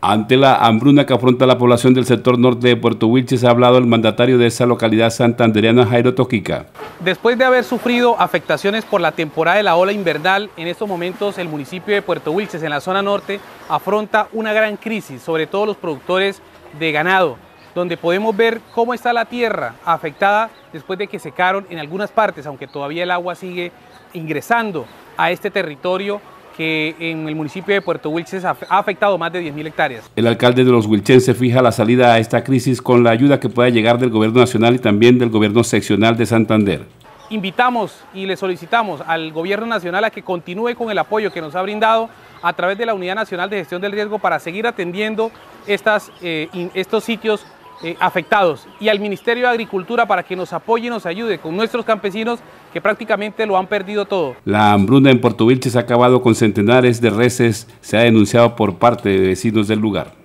Ante la hambruna que afronta la población del sector norte de Puerto Wilches, ha hablado el mandatario de esa localidad santandereana, Jairo Toquica. Después de haber sufrido afectaciones por la temporada de la ola invernal, en estos momentos el municipio de Puerto Wilches, en la zona norte, afronta una gran crisis, sobre todo los productores de ganado, donde podemos ver cómo está la tierra afectada después de que secaron en algunas partes, aunque todavía el agua sigue ingresando a este territorio que en el municipio de Puerto Wilches ha afectado más de 10.000 hectáreas. El alcalde de los Wilchenses fija la salida a esta crisis con la ayuda que pueda llegar del gobierno nacional y también del gobierno seccional de Santander. Invitamos y le solicitamos al gobierno nacional a que continúe con el apoyo que nos ha brindado a través de la Unidad Nacional de Gestión del Riesgo para seguir atendiendo estas, eh, estos sitios eh, afectados y al Ministerio de Agricultura para que nos apoye y nos ayude con nuestros campesinos que prácticamente lo han perdido todo. La hambruna en Puerto Vilches ha acabado con centenares de reses, se ha denunciado por parte de vecinos del lugar.